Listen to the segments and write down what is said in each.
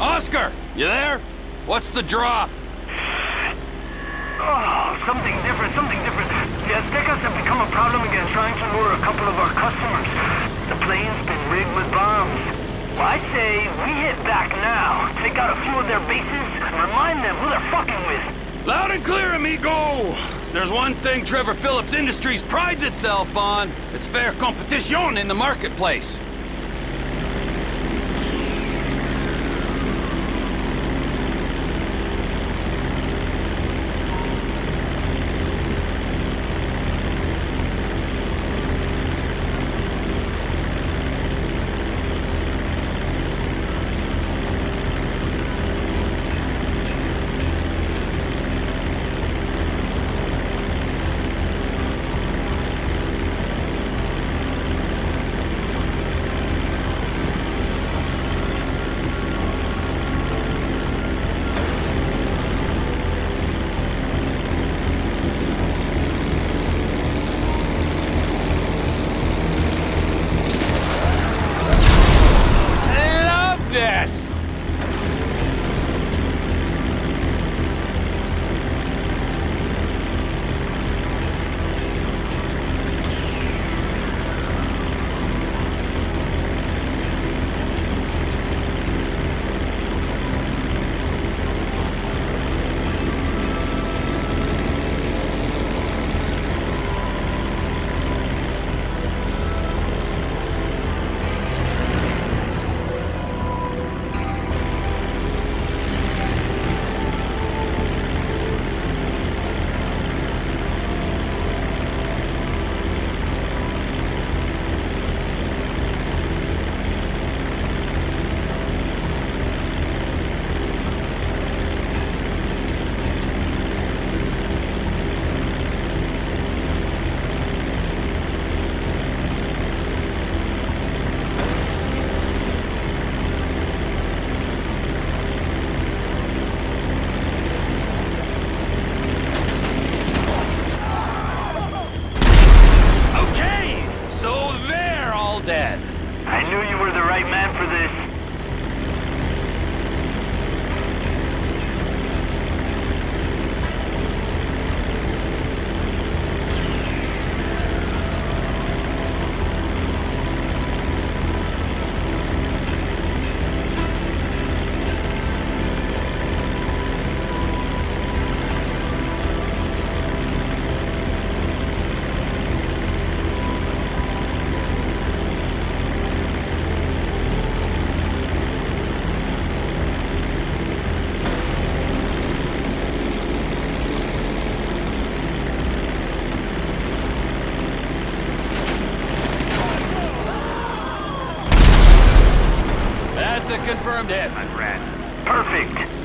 Oscar! You there? What's the draw? Oh, something different, something different. The Aztecas have become a problem again trying to lure a couple of our customers. The plane's been rigged with bombs. Well, I say we hit back now, take out a few of their bases, and remind them who they're fucking with. Loud and clear, amigo! If there's one thing Trevor Philips Industries prides itself on, it's fair competition in the marketplace. That's a confirmed hit, my friend. Perfect.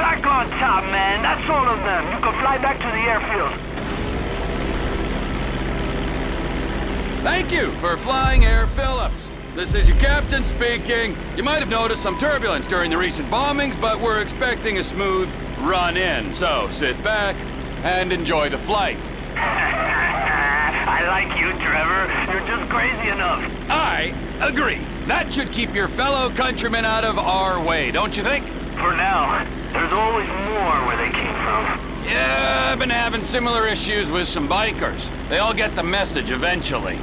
Back on top, man. That's all of them. You can fly back to the airfield. Thank you for flying Air Philips. This is your captain speaking. You might have noticed some turbulence during the recent bombings, but we're expecting a smooth run in. So sit back and enjoy the flight. I like you, Trevor. You're just crazy enough. I agree. That should keep your fellow countrymen out of our way, don't you think? For now, there's always more where they came from. Yeah, I've been having similar issues with some bikers. They all get the message eventually.